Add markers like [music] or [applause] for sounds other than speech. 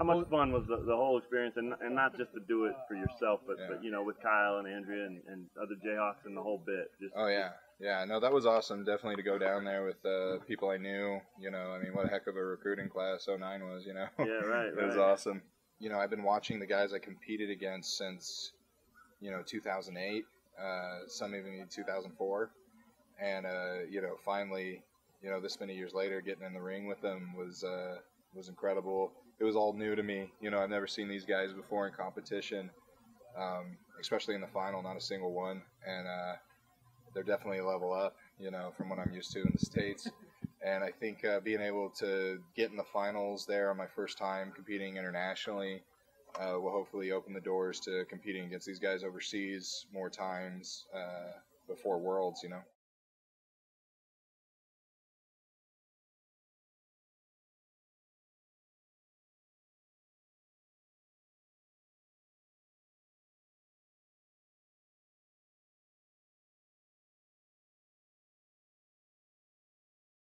How much fun was the, the whole experience, and and not just to do it for yourself, but, Yeah. but you know with Kyle and Andrea and, and other Jayhawks and the whole bit. Just Oh yeah, yeah. No, that was awesome. Definitely to go down there with uh, people I knew. You know, I mean, what a heck of a recruiting class 09 was. You know. yeah, right, [laughs] it was awesome. You know, I've been watching the guys I competed against since, you know, 2008. Uh, some even in 2004, and uh, you know, finally, you know, this many years later, getting in the ring with them was uh, was incredible. It was all new to me. You know, I've never seen these guys before in competition, um, especially in the final. Not a single one, and uh, they're definitely a level up. You know, from what I'm used to in the states. And I think uh, being able to get in the finals there on my first time competing internationally uh, will hopefully open the doors to competing against these guys overseas more times uh, before Worlds. You know.